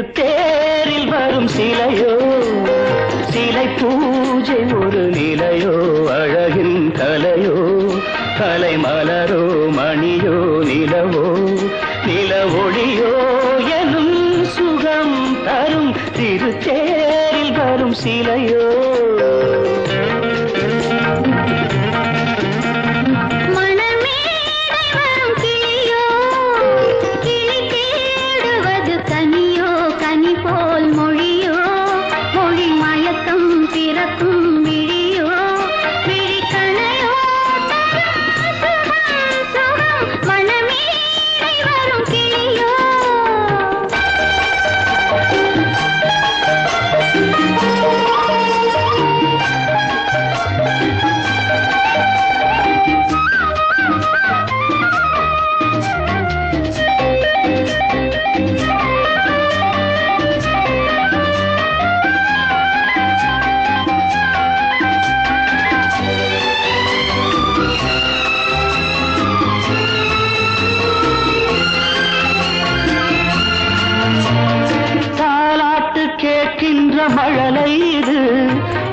திருத்தேரில் வரும் சிலையோ? சிலை பூஜை ஒரு நிலையோ? அழகின் கலையோ? கலைமா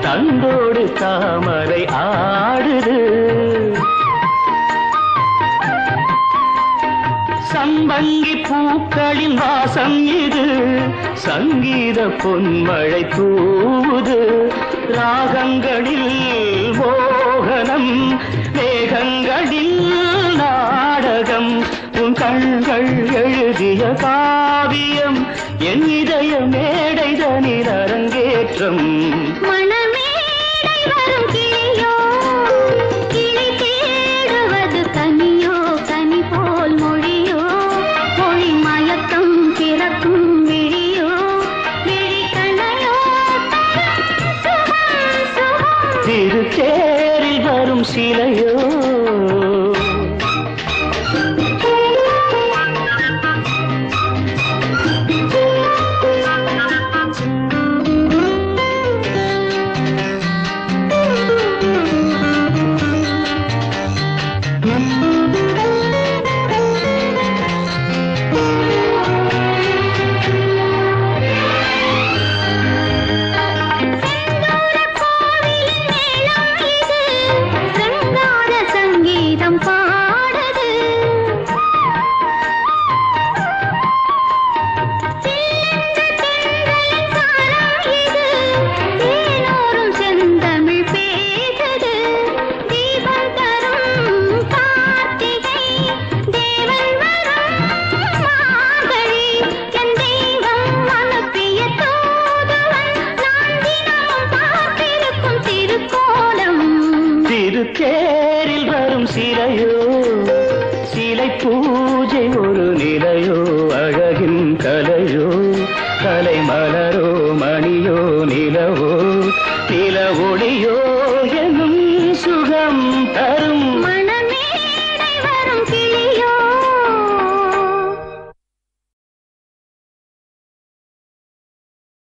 தந்தோடு தாமரை ஆடுது. சம்பங்கி பூக்களின் வாசம் இது. சங்கீத பொன்மழை தூவுது. ராகங்களில் மோகனம் மேகங்களில் நாடகம். உன் கண்கள் எழுதிய காவியம் என் இதய மேடைதனில் அரங்கேற்றம். மன சிலையோ தேரில் வரும் சிலையோ சிலை பூஜை ஒரு நிலையோ அழகின் கலையோ கலைமலர்